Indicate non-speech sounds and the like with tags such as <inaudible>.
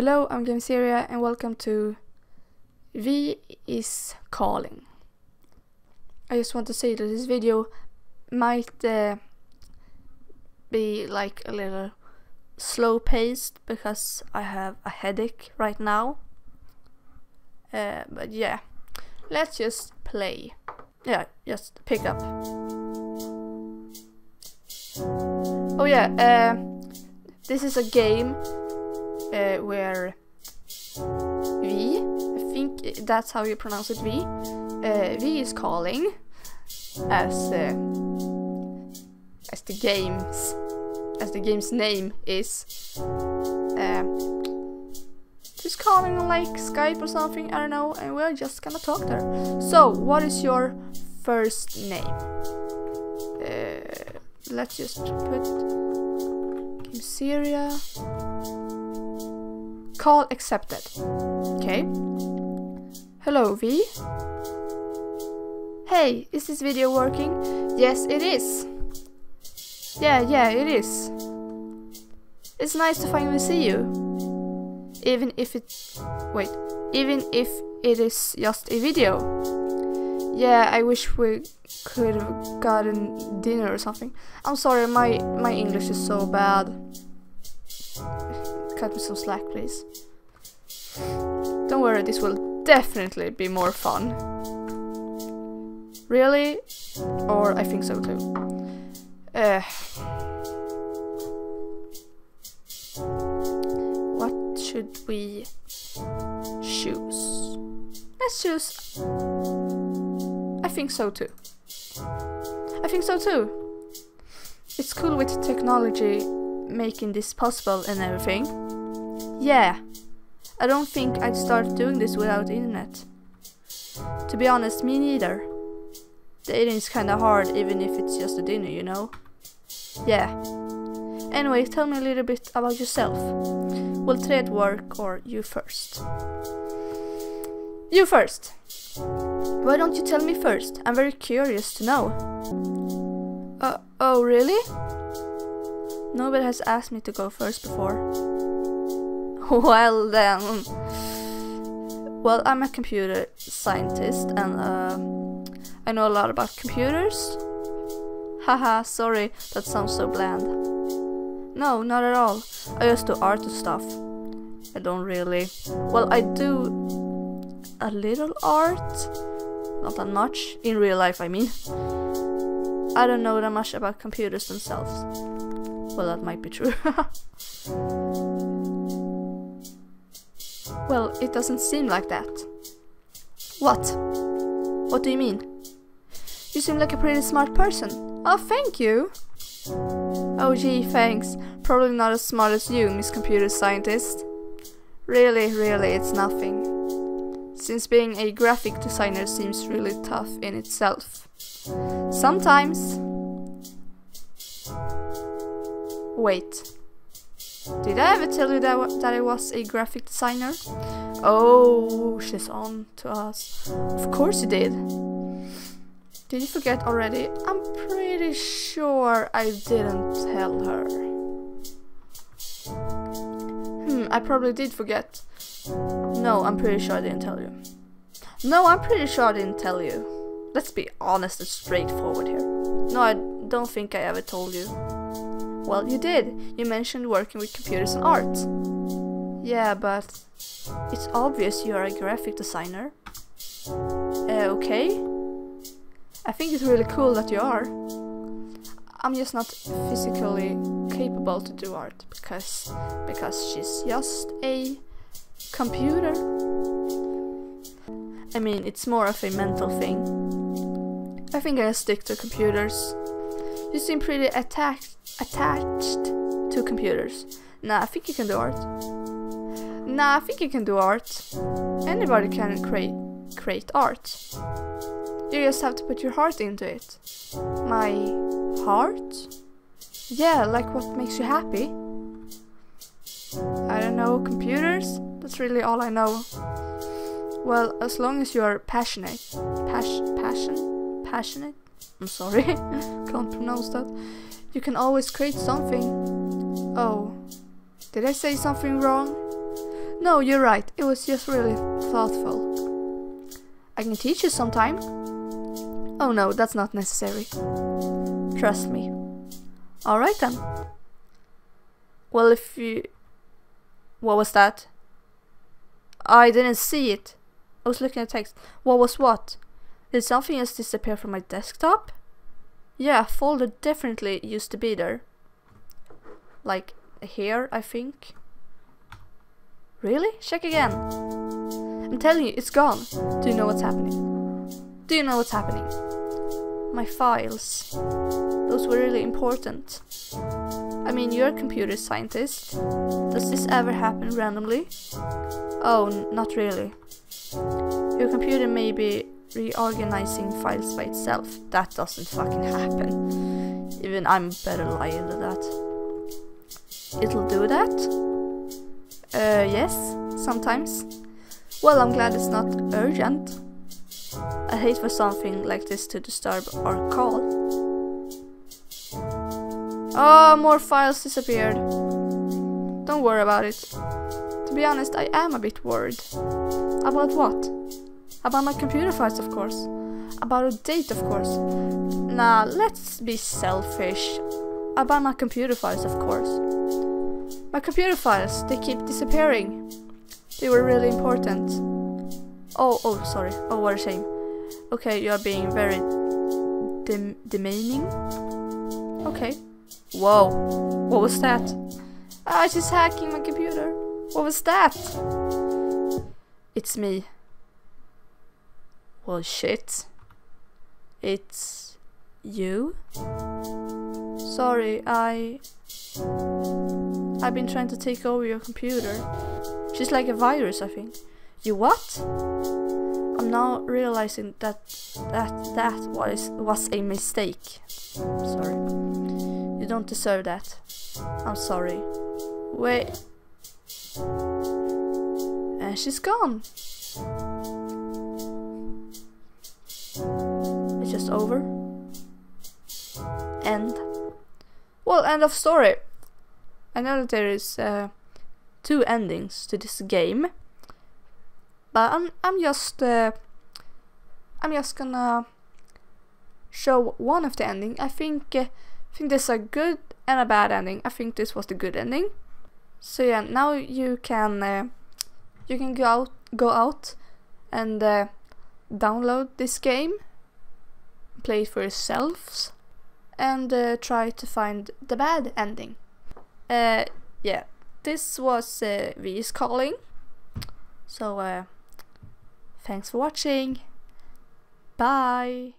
Hello, I'm Gameseria and welcome to Vee is Calling. I just want to say that this video might uh, be like a little slow paced because I have a headache right now. Uh, but yeah, let's just play. Yeah, just pick up. Oh yeah, uh, this is a game uh, where Vee, I think that's how you pronounce it, Vee. Uh, Vee is calling as uh, as the game's as the game's name is. Uh, just calling like Skype or something, I don't know, and we're just gonna talk there. So, what is your first name? Let's just put Gameseria. Call accepted. Okay. Hello, Vee. Hey, is this video working? Yes, it is. Yeah, yeah, it is. It's nice to finally see you. Even if it... Wait. Even if it is just a video. Yeah, I wish we could have gotten dinner or something. I'm sorry, my, my English is so bad. Cut me some slack, please. Don't worry, this will definitely be more fun. Really? Or I think so too. Uh, what should we choose? Let's choose. I think so too. I think so too. It's cool with technology making this possible and everything. Yeah. I don't think I'd start doing this without internet. To be honest, me neither. Dating is kinda hard even if it's just a dinner, you know? Yeah. Anyway, tell me a little bit about yourself. Will trade work or you first? You first! Why don't you tell me first? I'm very curious to know. Uh, oh, really? Nobody has asked me to go first before. Well then. Well, I'm a computer scientist and uh, I know a lot about computers. Haha, sorry, that sounds so bland. No, not at all. I just do art and stuff. I don't really. Well, I do a little art. Not that much. In real life, I mean. I don't know that much about computers themselves. Well, that might be true. <laughs> well, it doesn't seem like that. What? What do you mean? You seem like a pretty smart person. Oh, thank you. Oh gee, thanks. Probably not as smart as you, Miss Computer Scientist. Really, really, it's nothing. Since being a graphic designer seems really tough in itself. Sometimes. Wait. Did I ever tell you that, that I was a graphic designer? Oh, she's on to us. Of course you did. Did you forget already? I'm pretty sure I didn't tell her. Hmm, I probably did forget. No, I'm pretty sure I didn't tell you. No, I'm pretty sure I didn't tell you. Let's be honest and straightforward here. No, I don't think I ever told you. Well, you did. You mentioned working with computers and art. Yeah, but it's obvious you are a graphic designer. Uh, okay. I think it's really cool that you are. I'm just not physically capable to do art because because she's just a computer. I mean, it's more of a mental thing. I think I stick to computers. You seem pretty attached attached to computers. Nah, I think you can do art. Nah, I think you can do art. Anybody can create create art. You just have to put your heart into it. My heart? Yeah, like what makes you happy? I don't know, computers? That's really all I know. Well, as long as you are passionate. Pas passion? Passionate? I'm sorry, <laughs> can't pronounce that. You can always create something. Oh, did I say something wrong? No, you're right. It was just really thoughtful. I can teach you sometime. Oh no, that's not necessary. Trust me. Alright then. Well, if you... What was that? I didn't see it. I was looking at text. What was what? Did something else disappear from my desktop? Yeah, folder definitely used to be there. Like here, I think. Really? Check again. I'm telling you, it's gone. Do you know what's happening? Do you know what's happening? My files. Those were really important. I mean, you're a computer scientist. Does this ever happen randomly? Oh, not really. Your computer may be reorganizing files by itself. That doesn't fucking happen. Even I'm better liar than that. It'll do that? Uh, yes, sometimes. Well, I'm glad it's not urgent. I hate for something like this to disturb our call. Oh, more files disappeared. Don't worry about it. To be honest, I am a bit worried. About what? About my computer files, of course. About a date, of course. Nah, let's be selfish. About my computer files, of course. My computer files, they keep disappearing. They were really important. Oh, oh, sorry. Oh, what a shame. Okay, you are being very dem demeaning. Okay. Whoa. What was that? Ah, she's hacking my computer. What was that? It's me. Well, shit. It's you? Sorry, I... I've been trying to take over your computer. She's like a virus, I think. You what? I'm now realizing that that that was was a mistake. Sorry. You don't deserve that. I'm sorry. Wait. And she's gone. Over. End. Well, end of story. I know that there is uh, two endings to this game, but I'm I'm just uh, I'm just gonna show one of the ending. I think uh, I think there's a good and a bad ending. I think this was the good ending. So yeah, now you can uh, you can go out go out and uh, download this game, play it for yourselves, and uh, try to find the bad ending. Uh, yeah, this was uh, Vee's calling. So uh, thanks for watching. Bye.